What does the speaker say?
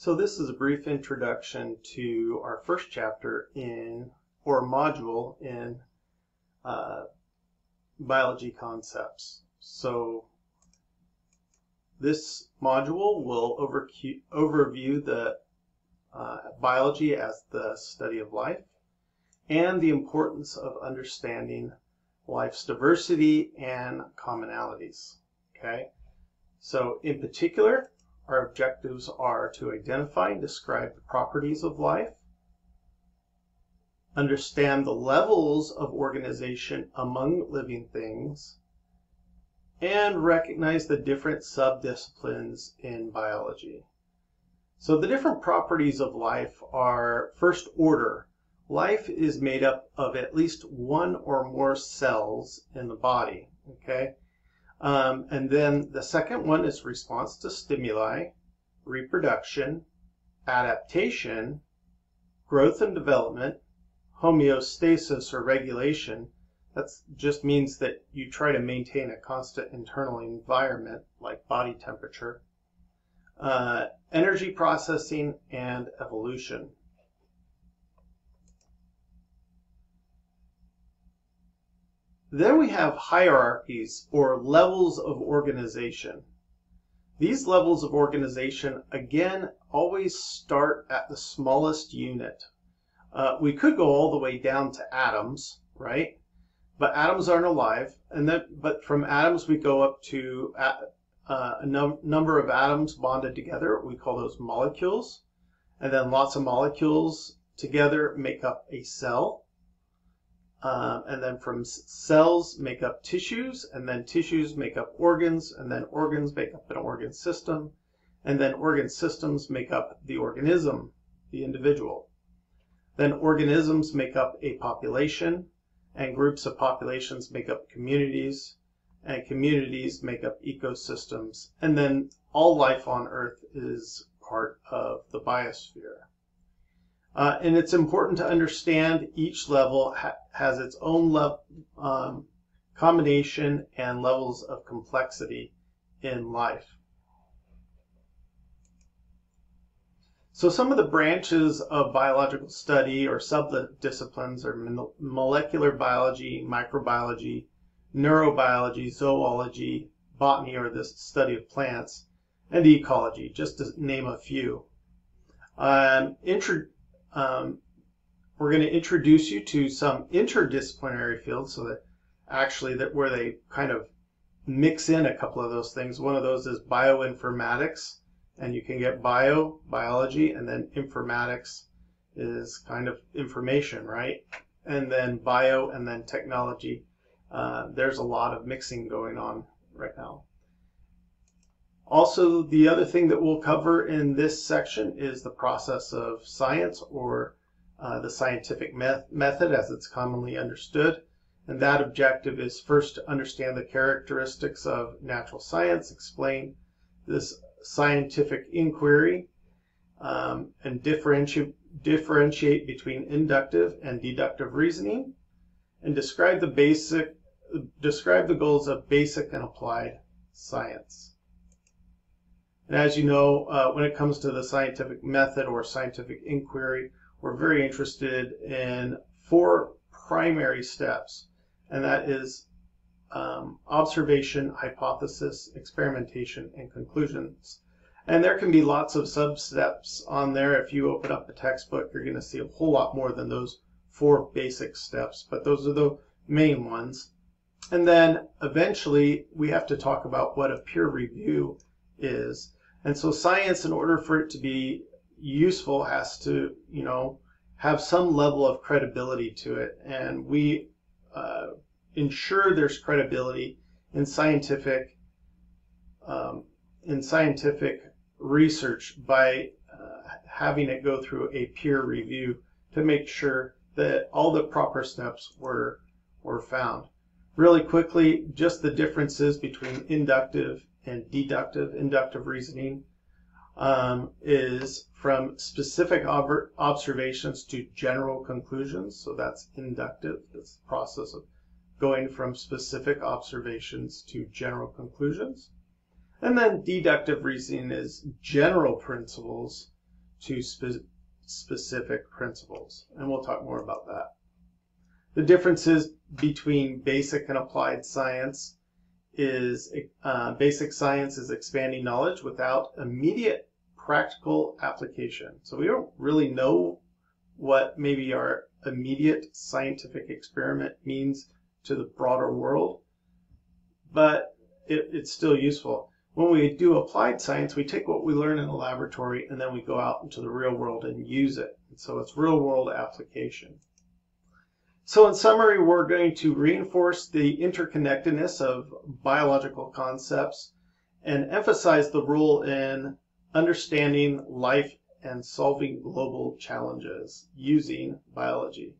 So this is a brief introduction to our first chapter in, or module in uh, biology concepts. So this module will overview the uh, biology as the study of life and the importance of understanding life's diversity and commonalities. Okay, so in particular, our objectives are to identify and describe the properties of life, understand the levels of organization among living things, and recognize the different subdisciplines in biology. So the different properties of life are first order. Life is made up of at least one or more cells in the body, okay? Um, and then the second one is response to stimuli, reproduction, adaptation, growth and development, homeostasis or regulation. That just means that you try to maintain a constant internal environment like body temperature, uh, energy processing, and evolution. Then we have hierarchies or levels of organization. These levels of organization, again, always start at the smallest unit. Uh, we could go all the way down to atoms, right? But atoms aren't alive. And then, but from atoms, we go up to uh, a num number of atoms bonded together. We call those molecules. And then lots of molecules together make up a cell. Um, and then from cells make up tissues, and then tissues make up organs, and then organs make up an organ system, and then organ systems make up the organism, the individual. Then organisms make up a population, and groups of populations make up communities, and communities make up ecosystems, and then all life on Earth is part of the biosphere. Uh, and it's important to understand each level ha has its own um, combination and levels of complexity in life. So some of the branches of biological study or subdisciplines are molecular biology, microbiology, neurobiology, zoology, botany or the study of plants, and ecology, just to name a few. Um, um, we're going to introduce you to some interdisciplinary fields so that actually that where they kind of mix in a couple of those things. One of those is bioinformatics, and you can get bio, biology, and then informatics is kind of information, right? And then bio, and then technology. Uh, there's a lot of mixing going on right now. Also, the other thing that we'll cover in this section is the process of science or uh, the scientific method as it's commonly understood. And that objective is first to understand the characteristics of natural science, explain this scientific inquiry, um, and differentiate, differentiate between inductive and deductive reasoning, and describe the basic describe the goals of basic and applied science. And as you know, uh, when it comes to the scientific method or scientific inquiry, we're very interested in four primary steps, and that is um, observation, hypothesis, experimentation, and conclusions. And there can be lots of sub-steps on there. If you open up a textbook, you're going to see a whole lot more than those four basic steps, but those are the main ones. And then eventually we have to talk about what a peer review is. And so science, in order for it to be useful, has to, you know, have some level of credibility to it. And we uh, ensure there's credibility in scientific um, in scientific research by uh, having it go through a peer review to make sure that all the proper steps were were found. Really quickly, just the differences between inductive and deductive, inductive reasoning um, is from specific ob observations to general conclusions. So that's inductive. That's the process of going from specific observations to general conclusions. And then deductive reasoning is general principles to spe- specific principles. And we'll talk more about that. The differences between basic and applied science is uh, basic science is expanding knowledge without immediate practical application. So we don't really know what maybe our immediate scientific experiment means to the broader world, but it, it's still useful. When we do applied science, we take what we learn in the laboratory and then we go out into the real world and use it. And so it's real world application. So in summary, we're going to reinforce the interconnectedness of biological concepts and emphasize the role in understanding life and solving global challenges using biology.